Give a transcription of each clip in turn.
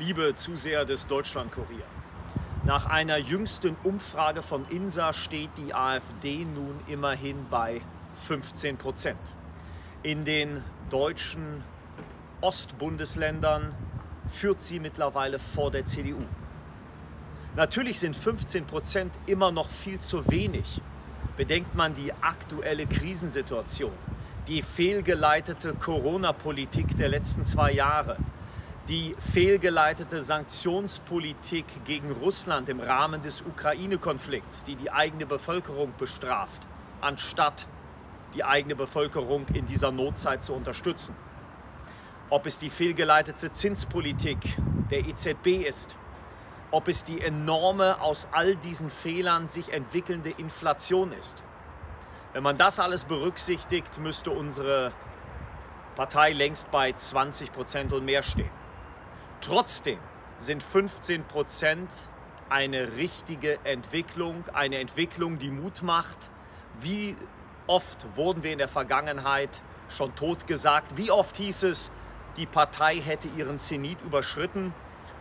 Liebe Zuseher des Deutschlandkurier. Nach einer jüngsten Umfrage von INSA steht die AfD nun immerhin bei 15 Prozent. In den deutschen Ostbundesländern führt sie mittlerweile vor der CDU. Natürlich sind 15 Prozent immer noch viel zu wenig. Bedenkt man die aktuelle Krisensituation, die fehlgeleitete Corona-Politik der letzten zwei Jahre, die fehlgeleitete Sanktionspolitik gegen Russland im Rahmen des Ukraine-Konflikts, die die eigene Bevölkerung bestraft, anstatt die eigene Bevölkerung in dieser Notzeit zu unterstützen. Ob es die fehlgeleitete Zinspolitik der EZB ist, ob es die enorme aus all diesen Fehlern sich entwickelnde Inflation ist. Wenn man das alles berücksichtigt, müsste unsere Partei längst bei 20 Prozent und mehr stehen. Trotzdem sind 15 Prozent eine richtige Entwicklung, eine Entwicklung, die Mut macht. Wie oft wurden wir in der Vergangenheit schon totgesagt? Wie oft hieß es, die Partei hätte ihren Zenit überschritten?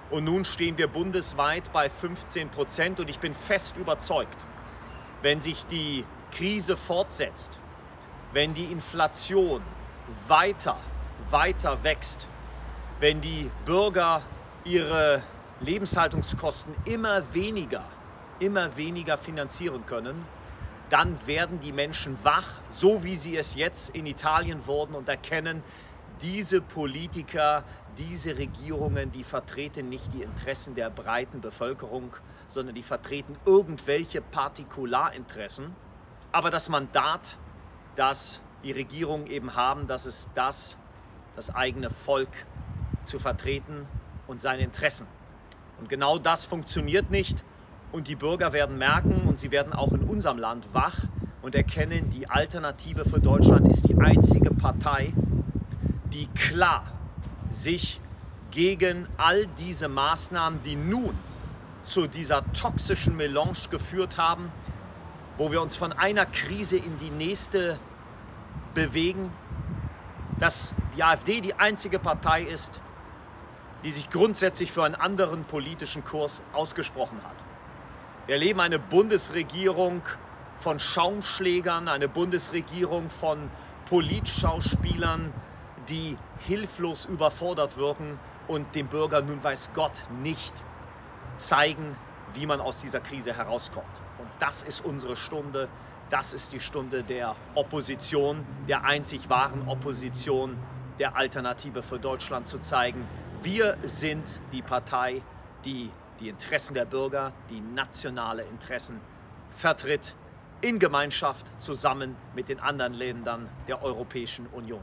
Und nun stehen wir bundesweit bei 15 Prozent und ich bin fest überzeugt, wenn sich die Krise fortsetzt, wenn die Inflation weiter, weiter wächst, wenn die Bürger ihre Lebenshaltungskosten immer weniger, immer weniger finanzieren können, dann werden die Menschen wach, so wie sie es jetzt in Italien wurden und erkennen, diese Politiker, diese Regierungen, die vertreten nicht die Interessen der breiten Bevölkerung, sondern die vertreten irgendwelche Partikularinteressen. Aber das Mandat, das die Regierungen eben haben, das ist das, das eigene Volk zu vertreten und seine Interessen. Und genau das funktioniert nicht. Und die Bürger werden merken und sie werden auch in unserem Land wach und erkennen, die Alternative für Deutschland ist die einzige Partei, die klar sich gegen all diese Maßnahmen, die nun zu dieser toxischen Melange geführt haben, wo wir uns von einer Krise in die nächste bewegen, dass die AfD die einzige Partei ist, die sich grundsätzlich für einen anderen politischen Kurs ausgesprochen hat. Wir erleben eine Bundesregierung von Schaumschlägern, eine Bundesregierung von Politschauspielern, die hilflos überfordert wirken und dem Bürger nun weiß Gott nicht zeigen, wie man aus dieser Krise herauskommt. Und das ist unsere Stunde, das ist die Stunde der Opposition, der einzig wahren Opposition, der Alternative für Deutschland zu zeigen, wir sind die Partei, die die Interessen der Bürger, die nationale Interessen vertritt, in Gemeinschaft zusammen mit den anderen Ländern der Europäischen Union.